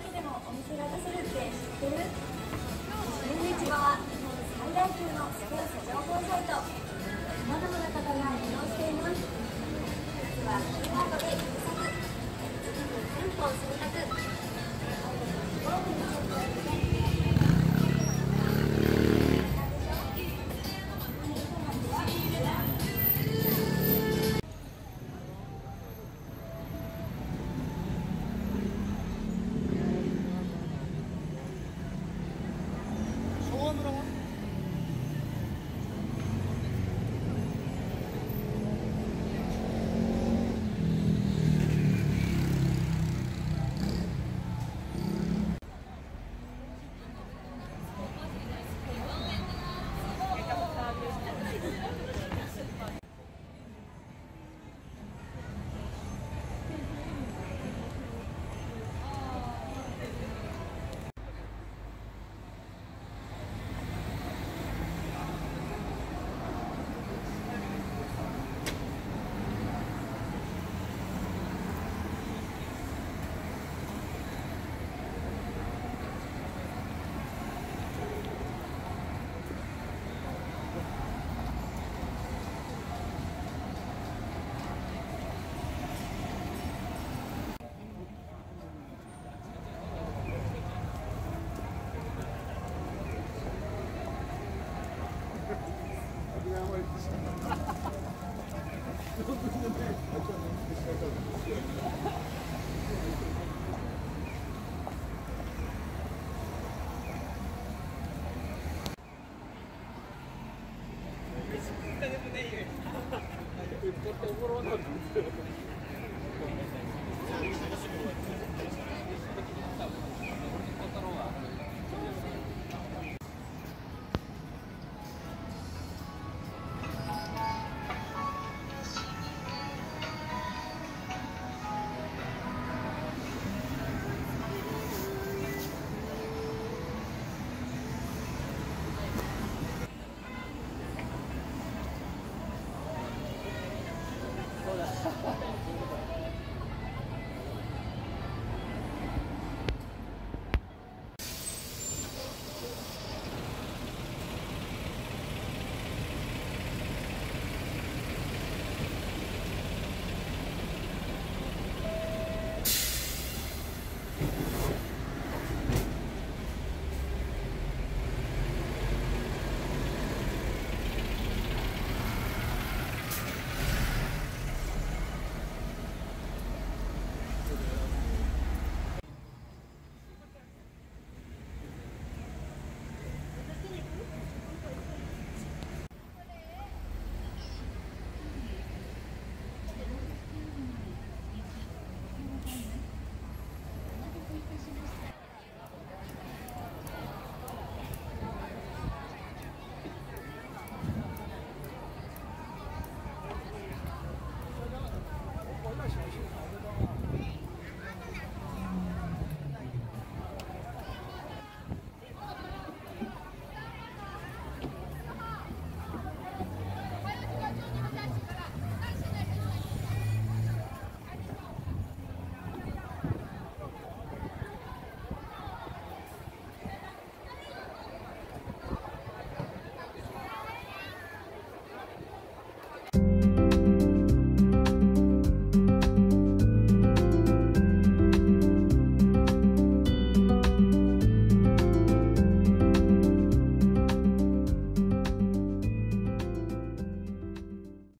だけでもお店が出せるって知ってる新市場は日本最大級のスペー情報サイトさまざまな方が利用しています実はキーワードで Yeah.